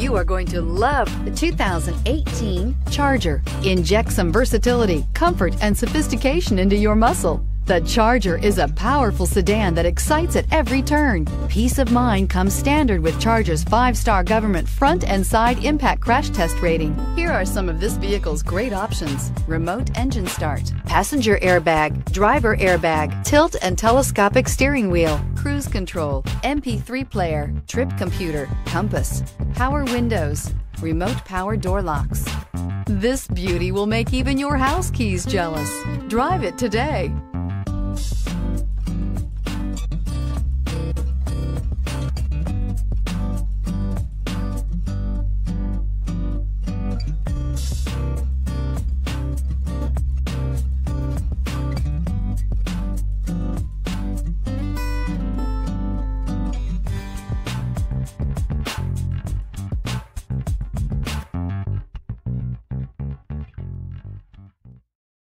You are going to love the 2018 Charger. Inject some versatility, comfort, and sophistication into your muscle. The Charger is a powerful sedan that excites at every turn. Peace of mind comes standard with Charger's five-star government front and side impact crash test rating. Here are some of this vehicle's great options. Remote engine start, passenger airbag, driver airbag, tilt and telescopic steering wheel, cruise control, MP3 player, trip computer, compass, power windows, remote power door locks. This beauty will make even your house keys jealous. Drive it today.